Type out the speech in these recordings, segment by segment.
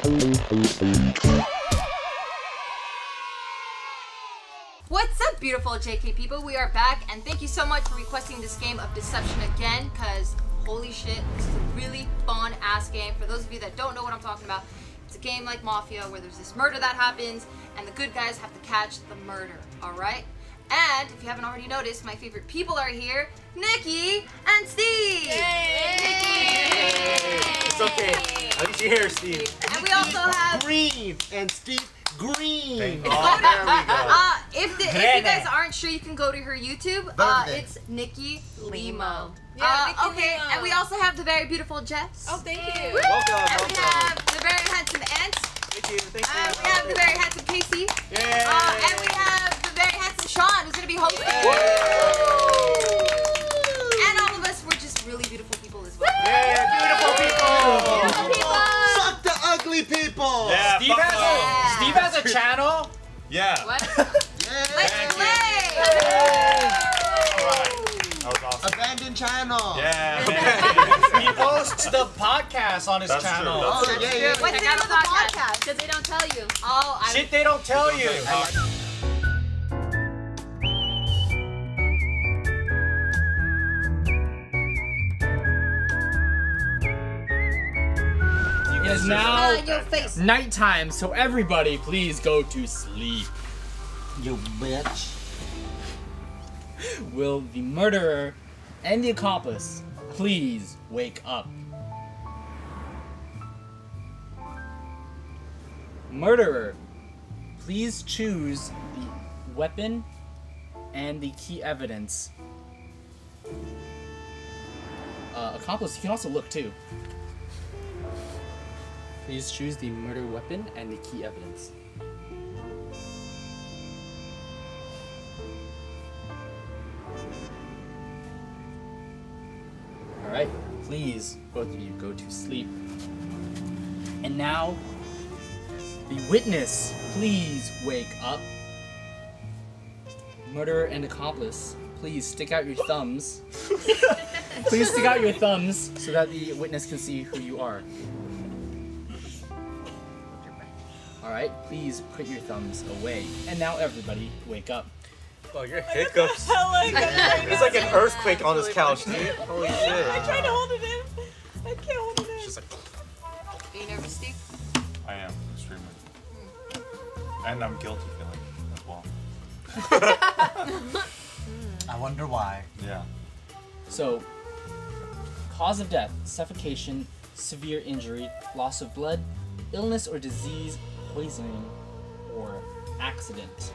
What's up, beautiful JK people? We are back, and thank you so much for requesting this game of Deception again, because holy shit, this is a really fun ass game. For those of you that don't know what I'm talking about, it's a game like Mafia where there's this murder that happens, and the good guys have to catch the murder, alright? And if you haven't already noticed, my favorite people are here Nikki and Steve! It's okay. At least you're here, Steve. And we also have. Greene and Steve Greene. Oh, there we go. Uh, if, the, if you guys aren't sure, you can go to her YouTube. Uh, it's Nikki Limo. Yeah, Uh, Nikki okay, Limo. and we also have the very beautiful Jess. Oh, thank you. Woo! Welcome, And we have the very handsome Ant. Thank you. Thank And you. we have the very handsome Casey. Yay. Uh, and we have the very handsome Sean, who's going to be hosting. And all of us, we're just really beautiful people as well. Yeah, beautiful people. Fuck ugly people. Yeah, Steve has, no. a, Steve has a channel. Yeah. What? Yeah. Let's play! Alright. That awesome. Abandoned channel. Yeah. he posts the podcast on his That's true, channel. that's Oh yeah, yeah. What's the name of the podcast? Because they don't tell you. Oh, I Shit they don't tell you. Now your face. nighttime, so everybody please go to sleep. You bitch. Will the murderer and the accomplice please wake up? Murderer, please choose the weapon and the key evidence. Uh, accomplice, you can also look too. Please choose the murder weapon and the key evidence. Alright, please, both of you, go to sleep. And now, the witness, please wake up. Murderer and accomplice, please stick out your thumbs. please stick out your thumbs so that the witness can see who you are. Alright, please put your thumbs away. And now, everybody, wake up. Oh, your hiccups. Hella It's like an earthquake on this couch, dude. Holy shit. I tried to hold it in. I can't hold it in. Just like, Are you nervous, Steve? I am extremely. Hmm. And I'm guilty feeling as well. I wonder why. Yeah. So, cause of death suffocation, severe injury, loss of blood, illness or disease, poisoning, or accident.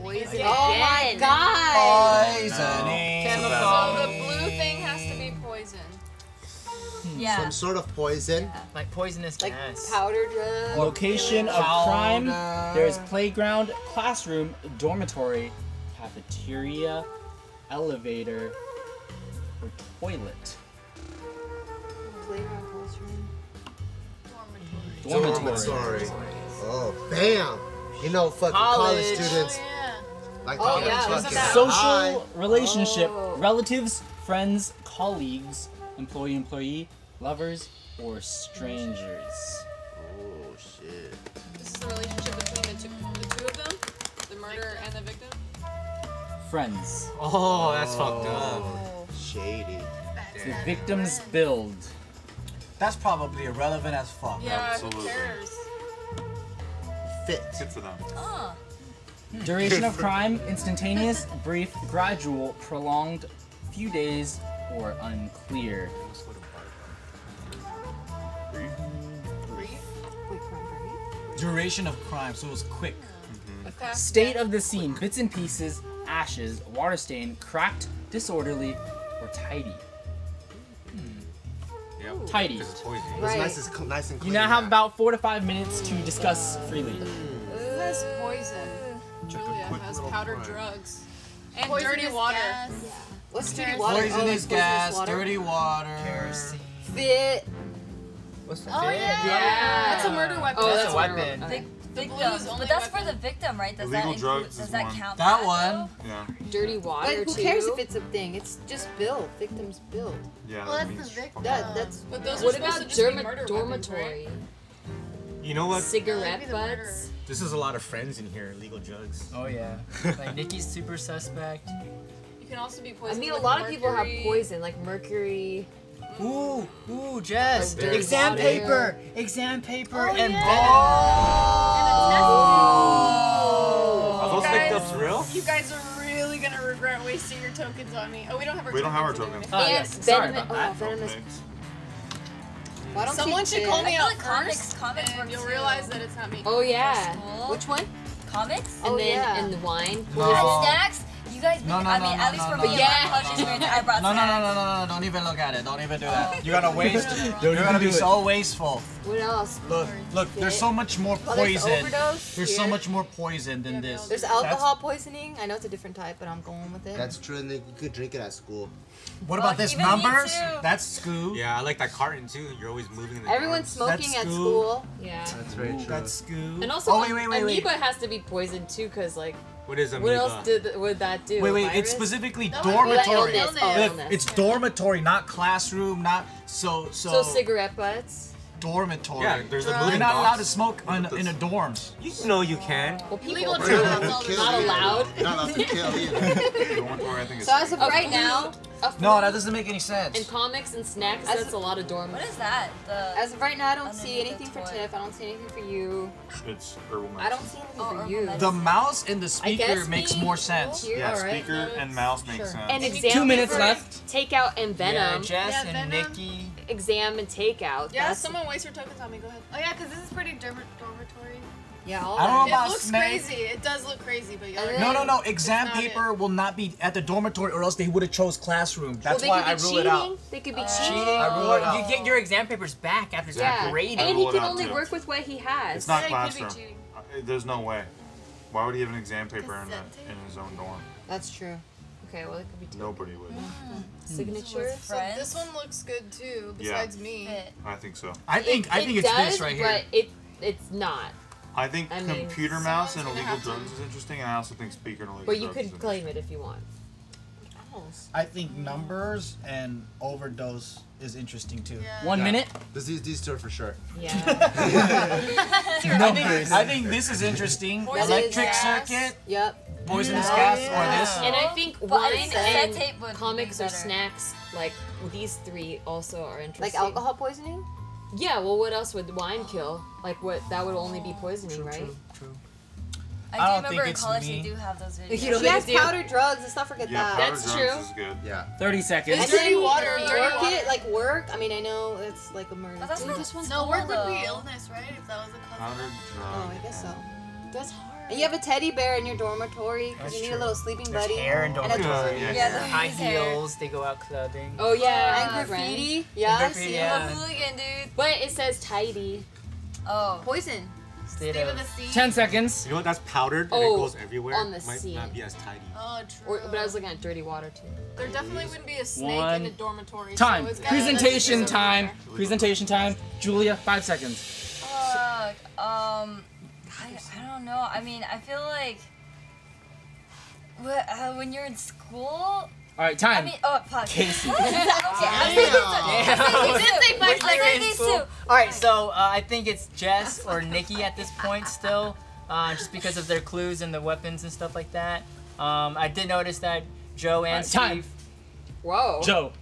Poison. Oh my god! Poisoning. So the blue thing has to be poison. Hmm. Yeah. Some sort of poison. like poisonous Like gas. powder drug. Location of Powder. crime there is playground, classroom, dormitory, cafeteria, elevator, or toilet. Dormitory. Dormitory. Oh, bam. You know, fucking college, College. students like Oh, yeah, get wasn't fucking that- Social high. relationship, Oh. relatives, friends, colleagues, employee, employee, lovers, or strangers. Oh shit. This is the relationship between the two, the two of them, the murderer and the victim. Friends. Oh, that's fucked up. Oh, Shady. The victim's build. That's probably irrelevant as fuck. Yeah, Absolutely. who cares? Fit. Good for them. Oh. Duration of crime, instantaneous, brief, gradual, prolonged, few days, or unclear. Brief. Duration of crime, so it was quick. A fast State of the scene, bits and pieces, ashes, water stain, cracked, disorderly, or tidy. Yeah. Tidy. It's poison. It's Right. nice, and nice and You now have about four to five minutes to discuss freely. This poison. Julia has powdered crime. drugs. And dirty water. What's dirty water? Poisonous oh, like gas, water? dirty water. Kerosene. Fit. What's the Oh fit? yeah. That's a murder weapon. Oh, That's that's a weapon. Okay. Victims, but that's for the victim, right? Does Illegal that drugs include, is does that one. count? That though? one. Yeah. Dirty water But who too. cares if it's a thing? It's just build. Victims build. Yeah. Well, that that's the victim. That that's But those What about to just be dorm- murder dormitory? Weapons, You know what? Cigarette butts? This is a lot of friends in here. Illegal drugs. Oh yeah. like Nikki's super suspect. You can also be poisoned. I poisoned. mean, a with lot of people have poison, like mercury. Ooh, ooh, Jess. Or dirty Exam paper. Exam paper Oh, and yeah. Oh. Are those Guys. victims real? You guys are really gonna regret wasting your tokens on me. Oh, we don't have our We don't have our tokens. tokens. Oh, and yes. Sorry about oh, that. oh, venomous. Mix. Why don't Someone should call me out like comics- first, comics and you'll too. realize that it's not me. Oh yeah. Which one? Comics? Oh, and Oh, then yeah. and the wine. No. Snacks? You guys No, make, no, I no, mean, no, at least no, for no, me no, and my college experience, I brought No, no, no, no, no, no, don't even look at it. Don't even do that. You're gonna waste. Don't You're gonna be so wasteful. What else? Look, look. There's so much more Oh, poison. overdose. There's so much more poison than this. There's alcohol poisoning. I know it's a different type, but I'm going with it. That's true, and then you could drink it at school. What about oh, this even numbers? That's school. Yeah, I like that carton too. You're always moving the Everyone's smoking at school. school. Yeah. That's very true. That's school. And also, oh wait, wait, wait, wait. amoeba has to be poisoned too, cause like, What is amoeba? what else did would that do? Wait, wait. virus? It's specifically No, dormitory. illness. Oh, Look, illness. it's dormitory, not classroom, not so so. So cigarette butts. dormitory. Yeah, there's a Drugs. moving You're not allowed to smoke in, in the dorms. You know you can. Well, people Illegal are drugs. Not all the kill not either. allowed. Not allowed to kill either. Dormitory, I think it's So as of right now, a No, that doesn't make any sense. And comics and snacks. As- That's a lot of dorm. What is that? The as of right now, I don't see anything for. Tiff. I don't see anything for you. it's herbal I don't see anything Oh, for you. medicine. the mouse and the speaker makes me- more sense. Here, Yeah, alright. speaker and mouse make Sure. sense. And Two minutes for left. Takeout and Venom. Yeah, venom. Jess Yeah, and Venom. Nikki. exam and takeout. Yeah, That's, someone waste your tokens on me. Go ahead. Oh yeah, because this is pretty dorm- dormitory. Yeah, all I don't know about It looks snake. crazy. It does look crazy, but y'all. And No, no, no. Exam That's not paper will not be at the dormitory, or else they would have chose classroom. That's well, why I could be rule it out. They could be Uh, cheating. I rule it Well, out. you get your exam papers back after it's Yeah. graded. And he can only too. work with what he has. It's not Yeah, it could be classroom. cheating. Uh, There's no way. Why would he have an exam paper in, a, in his own dorm? That's true. Okay, well it could be two. Nobody would. signature. With So this one looks good too. Yeah. Besides me. Fit. I think so. I think I It think it's does, this right here. But it it's not. I think I mean, computer mouse and illegal have drugs is interesting, and I also think speaker and illegal drugs. But you drugs is could claim it if you want. I think numbers and overdose is interesting too. Yeah. One Yeah. minute. This these these two are for sure. Yeah. I think I think this is interesting. Poisonous Electric gas. circuit, Yep. poisonous Yeah. gas, or this. and I think But wine think and tape comics be or snacks, like these three, also are interesting. Like alcohol poisoning? Yeah. Well, what else would wine kill? Like what? That would only be poisoning, right? true. I I do don't remember in college me. they do have those videos. You She don't has think it's you? powdered drugs. Let's not forget Yeah, that. powder That's drugs true. is good. Yeah. 30 seconds. It's dirty water. Work Dirty water. it like work. I mean, I know it's like a murder. But that's too. what this one's No, work would be illness, right? If that was a cause. Powdered Oh. I guess so. That's hard. And you have a teddy bear in your dormitory because That's you need true. a little sleeping There's buddy. hair and and a dormitory. Yeah, Yeah, yeah. the High heels. They go out clubbing. Oh yeah. and graffiti. Yeah, I graffiti, see. yeah. I'm a hooligan, dude. But it says tidy. Oh. Poison. State Name of of the sea. 10 seconds. You know what? That's powdered and Oh, it goes everywhere. on the Might sea. not be as tidy. Oh, true. Or, but I was looking at dirty water too. There definitely wouldn't be a snake One. in a dormitory. Time. So it's gotta be Presentation time. Presentation time. Julia, five seconds. Fuck. Um, I, I don't know. I mean, I feel like wh- uh, when you're in school. All right, time. I time. mean, oh fuck. Casey. okay, I'm saying Damn. I'm saying Wait, these you're in two. school. All right, so uh, I think it's Jess or Nikki at this point still, uh, just because of their clues and the weapons and stuff like that. Um, I did notice that Joe and Alright, time. Steve. Whoa. Joe.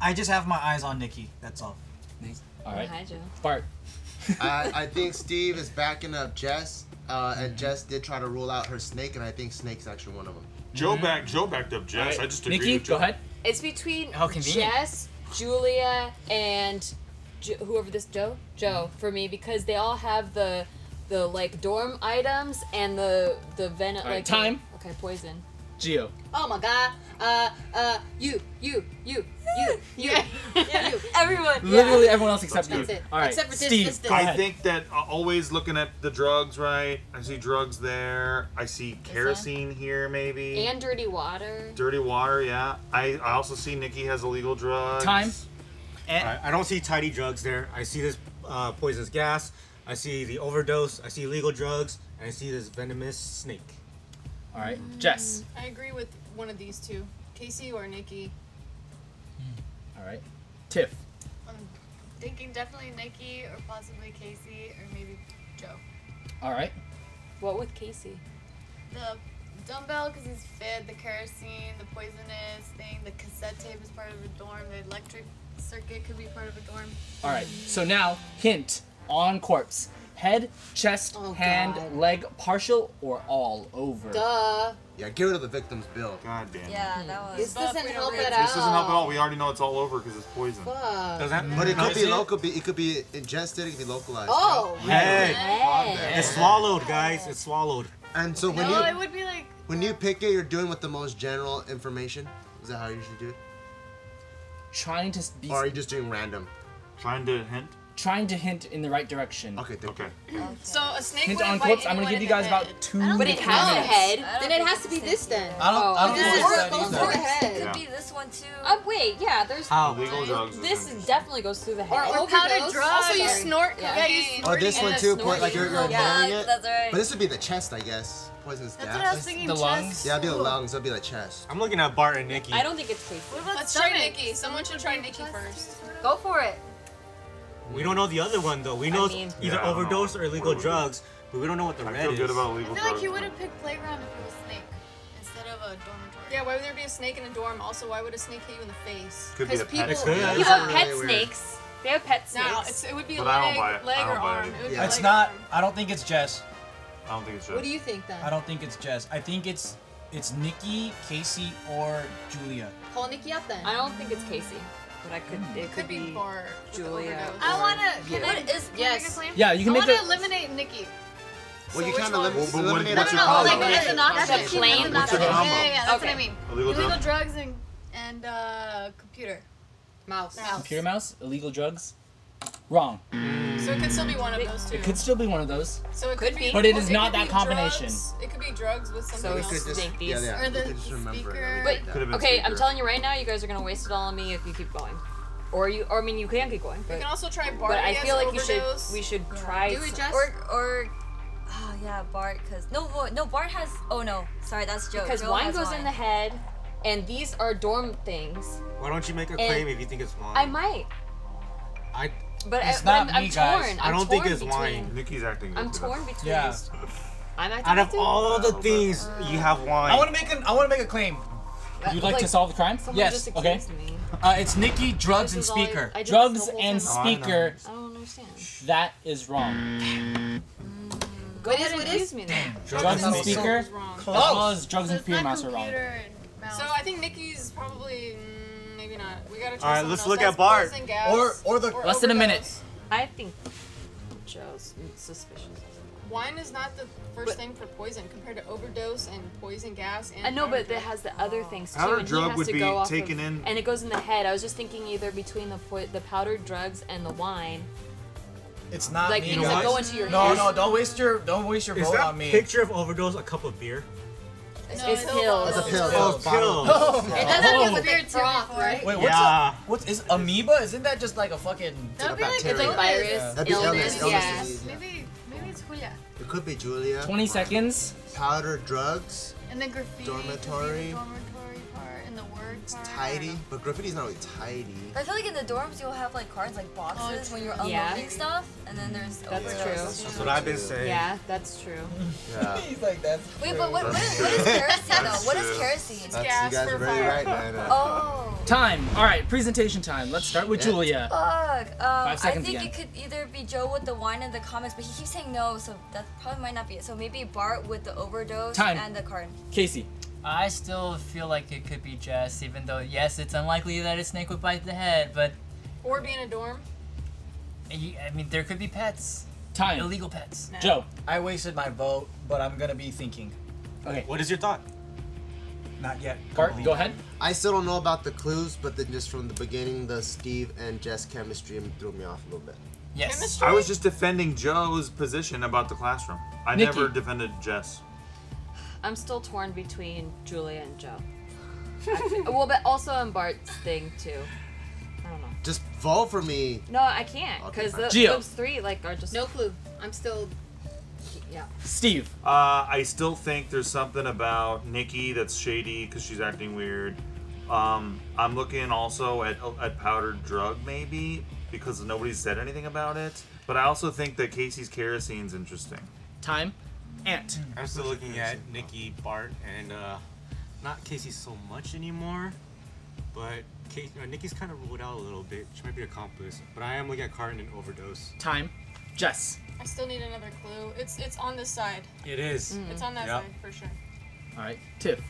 I just have my eyes on Nikki. That's all. All right, Hi Joe. Bart. I, I think Steve is backing up Jess, uh, and Jess did try to rule out her snake, and I think snake's actually one of them. Joe back. Joe backed up Jess. I just agreed Nikki, with Joe. go ahead. It's between How convenient. Jess, Julia, and jo- whoever this Joe Joe for me because they all have the the like dorm items and the the venom All right, like time. okay poison. Geo. Oh my god. Uh, uh, you, you, you, you, you, you. Everyone. Literally everyone else except you. That's it. All right, Except for this, Steve. this, this. go I think that uh, always looking at the drugs, right? I see drugs there. I see kerosene here, maybe. And dirty water. Dirty water, yeah. I, I also see Nikki has illegal drugs. Time. And I, I don't see tidy drugs there. I see this uh, poisonous gas. I see the overdose. I see illegal drugs, and I see this venomous snake. All right, Jess. I agree with one of these two, Casey or Nikki. Hmm. All right, Tiff. I'm thinking definitely Nikki or possibly Casey or maybe Joe. All right. What with Casey? The dumbbell because he's fit, the kerosene, the poisonous thing, the cassette tape is part of a dorm, the electric circuit could be part of a dorm. All right. So now, hint on corpse: head, chest, Oh, hand, God. leg, partial, or all over. Duh. Yeah, get rid of the victim's bill. God damn. Yeah, that was. This doesn't help at all. This doesn't help at all. We already know it's all over because it's poison. Fuck. Does that? But it could is be local. Be it could be ingested. It could be localized. Oh. Head. Head. It's swallowed, guys. It's swallowed. And so when no, you it would be like when you pick it, you're doing with the most general information. Is that how you usually do it? Trying to be. Or are you just doing random? Trying to hint. Trying to hint in the right direction. Okay, thank Okay. So a snake Hint wouldn't on bite corpse. I'm gonna give you guys about two. But it has three a minutes. head. Then it has to be this then. I don't. Oh. I don't This think is it's where that it goes through the It head. Yeah. could be this one too. Uh, wait, yeah, there's. How? Illegal drugs. This definitely goes through the head. or powdered overdose. drugs. Also, you snort Yeah. cocaine. Yeah, you Or this And one a too. snort Point like you're, you're. Yeah, inhaling it. that's right. But this would be the chest, I guess. Poisonous That's what I gas. was thinking. The lungs? Yeah, it'd be the lungs. That'd be the chest. I'm looking at Bart and Nikki. I don't think it's Casey. What about Let's try? Nikki. Someone should try Nikki first. Go for it. We don't know the other one though. We know it's mean- either Yeah, I don't know. overdose or illegal drugs, but we don't know what the I red feel is. good about I legal feel like drugs. he would have picked playground if it was snake instead of a dormitory. Yeah, why would there be a snake in a dorm? Also, why would a snake hit you in the face? Could be a Because pet. people- could. Yeah, You have is pet really weird. snakes. They have pet snakes. No, it's, it would be a But I don't leg, buy it. leg I or don't buy arm. it. It would be Yeah. It's not. I don't think it's Jess. I don't think it's Jess. What do you think then? I don't think it's Jess. I think it's it's Nikki, Casey, or Julia. Call Nikki up then. I don't think it's Casey, but I could. It It could be Bart. Julia. I wanna. Can Yeah. I, What is- can Yes. I make a claim? Yeah, you can I make wanna eliminate Nikki. Well, you which can't elim- Well, eliminate what's it. your No, combo? like as an option. The plane? As an What's your combo? Yeah, yeah, yeah, that's Okay. what I mean. Illegal Illegal drugs? drugs and and uh, computer. Mouse. Computer mouse, illegal drugs. Wrong. So it could still be one of those two. It could still be one of those. so it could could be. be. But it or is could not that combination. drugs- It could be drugs with something We it's else. could just, Think these. yeah, yeah, Or the- could just the remember it. speaker. But like that. Could've okay, I'm telling you right now, you guys are gonna waste it all on me if you keep going, or you, or I mean, you can keep going, We can also try Bart. but I feel like you should, we should try. Do it, some- Jess. Or or. Oh yeah, Bart. Cause no, no, Bart has. Oh no, sorry, that's Joe. because Joe wine goes wine. in the head, and these are dorm things. Why don't you make a And- claim if you think it's wine? I might, I but, It's I, not I'm, me, I'm guys. torn. I I'm don't think it's between, wine. Nikki's acting. I'm guilty. torn between. Yeah. these- I'm acting out of guilty? all the things you have wine. I want to make an. I want to make a claim. You'd like, to solve the crime? Someone Yes, just okay. me. Uh, it's Nikki, drugs, and This is all I- speaker. I Drugs the whole and. Oh, I speaker. I don't understand. That is wrong. Go What ahead is- and what is? accuse me then. Drugs and and speaker, was wrong. as well as drugs So and fear not mouse are wrong. computer and mouse. So I think Nikki's probably mm, maybe not. We gotta try All right, let's else. look That's at Bart. gas Or- or the- Less than a minute. I think Joe's suspicious. Wine is not the first But- thing for poison compared to overdose and poison gas and. I know, but powder it has the other things too, Powder and drug would to be taken of, in- and it goes in the head. I was just thinking either between the po- the powdered drugs and the wine, It's not like me, things that guys. go into your No, head. no, don't waste your don't waste your Is vote that on me. picture of overdose a cup of beer? It's, No, it's it's pills. It's a pill. Oh, It's bottle. pills. Oh, it doesn't Oh. get with beer froth, right? Wait, what's Yeah. a, what is amoeba? Isn't that just like a fucking? That'd be like bacteria. It's like illness. virus, That'd be illness, illness, illness yeah. disease, yeah. Maybe maybe it's Julia. It could be Julia. 20 seconds. Powder drugs. And then graffiti. could be the Dormitory. It's tidy, but graffiti's not really tidy. I feel like in the dorms you'll have like cards like boxes when you're unloading Yeah. stuff, and then there's That's overdose. true. That's what I've been saying. Yeah, that's true. Yeah. He's like that's. Wait, but what, what, is, what is kerosene though? What is kerosene? That's, gas you guys for are very fire. right, man. Oh. Time. All right, presentation time. Let's start with Yeah. Julia. Fuck. Um, I seconds think again. it could either be Joe with the wine and the comics, but he keeps saying no, so that probably might not be it. So maybe Bart with the overdose Time. and the card. Casey. I still feel like it could be Jess, even though yes, it's unlikely that a snake would bite the head, but Or be in a dorm. I mean there could be pets, Time. illegal pets. Nah. Joe. I wasted my vote, but I'm gonna be thinking. Okay. What is your thought? Not yet. Bart, go ahead. I still don't know about the clues, but then just from the beginning, the Steve and Jess chemistry threw me off a little bit. Yes. Chemistry. I was just defending Joe's position about the classroom. I Nikki. never defended Jess. I'm still torn between Julia and Joe. I fe- well, but also on Bart's thing too. I don't know. just vote for me. No, I can't because fine. the those three like are just No clue. I'm still. Yeah. Steve. Uh, I still think there's something about Nikki that's shady because she's acting weird. Um, I'm looking also at at powdered drug maybe because nobody's said anything about it. But I also think that Casey's kerosene's interesting. Time. Ant. I'm still looking at Nikki, Bart, and uh, not Casey so much anymore. But Casey, uh, Nikki's kind of ruled out a little bit. She might be an accomplice. But I am looking at Carton and overdose. Time. Jess. I still need another clue. It's it's on this side. It is. It's on that Yep. side for sure. All right. Tiff.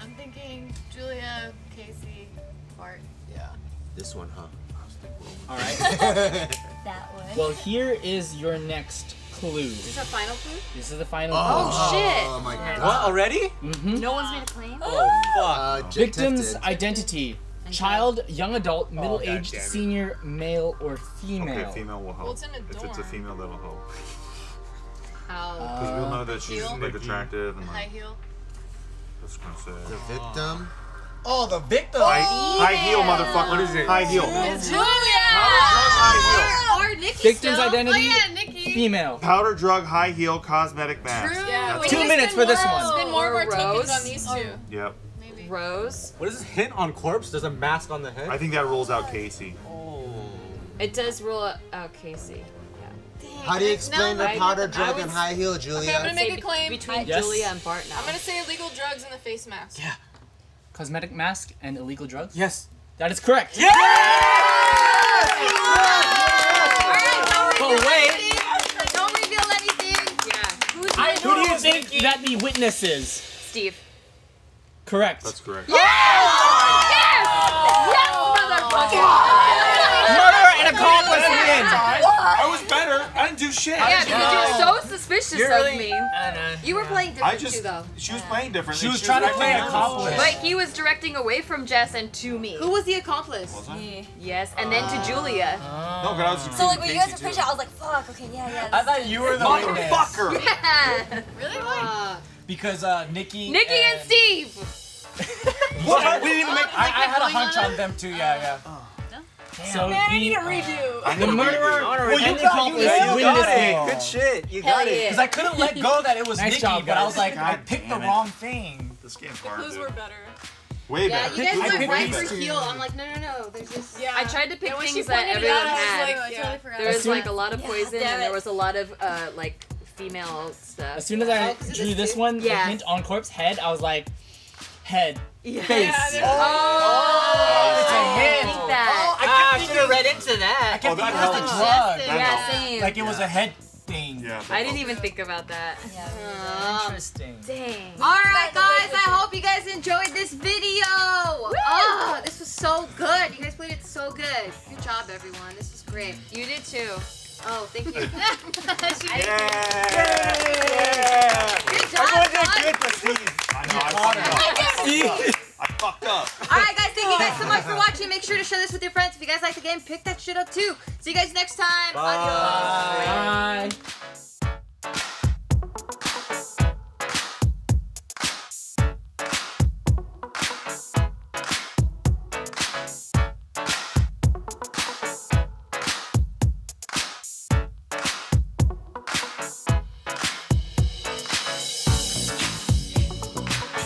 I'm thinking Julia, Casey, Bart. Yeah. This one, huh? All right. That one. well, here is your next clue. Is this our final clue? This is the final Oh, shit. Oh my god. What already? Mm-hmm. no one's made a claim. Oh fuck. Uh, Victim's did. identity: child, young adult, middle-aged, damn it. senior, male, or female. Okay, female will help. Well, it's in a If it's a dorm. female, that'll help. How? Because we'll know that she's Heel? like attractive and like. High heel. That's gonna The victim. Oh, the victim. High, high heel, motherfucker. What is it? High heel. It's Julia! High heel. Or Nikki Victim's still? identity: Oh yeah, Nikki. Female. Powder drug, high heel, cosmetic mask. True. Yeah. That's Two we it. need to minutes for this more- one. Spend more of our tokens Rose. on these two. Oh. Yep. Maybe. Rose. What is this hint on corpse? There's a mask on the head. I think that rules out Casey. Oh. It does rule out oh, Casey. How do you explain Now- the powder I drug would and high heel, Okay, I'm gonna make a claim. between Yes. Julia and Bart now. I'm gonna say illegal drugs in the face mask. Yeah. Cosmetic mask and illegal drugs. Yes. That is correct. Yeah. But wait, do you think that the witness is? Steve. Correct. That's correct. Murder and oh. Accomplice win. I was better. I didn't do shit. Yeah, because you're so suspicious You're of me. I know. You were playing I too, just. though. She was playing different. She was trying to play a accomplice. But he was directing away from Jess and to me. Who was the accomplice? Me. Yes, and then to Julia. No, but I was. So like when you guys were Casey, I was like, fuck, okay, yeah, yeah. I this- thought you were the witness. Motherfucker. Really? Why? Uh, Because uh, Nikki. Nikki and Steve. What? We didn't even make. I, I had a hunch on them too. Yeah, yeah. So Man, I need a redo. I the need to murderer redo. and the accomplice win this game. Good shit. You Hell got it. yeah. Because I couldn't let go that it was Nice Nikki, job, but I was like, I picked the it. wrong thing. This game's hard. Clues were better. Way yeah, better. you guys I went right for two. heel. I'm like, no, no, no. There's just. Yeah. I tried to pick And things that pointed it everyone out, had. like, yeah. totally. There was like a lot of poison and there was a lot of uh, like female stuff. As soon as I Oh, 'cause it drew this one, the hint on corpse head, I was like, head, Yeah. face. Yeah, there- Oh, It's a I hint. didn't think that. Ah, I should have read into that. I kept Oh, that thinking it was the drug. That yeah, same. Like it was a head thing. Yeah. I didn't even think about that. Yeah. Um, Interesting. Dang. Alright guys, I hope you guys enjoyed this video! Oh, this was so good. You guys played it so good. Good job everyone. This was great. You did too. Oh, thank you. game, pick that shit up too. See you guys next time. Adios. Bye.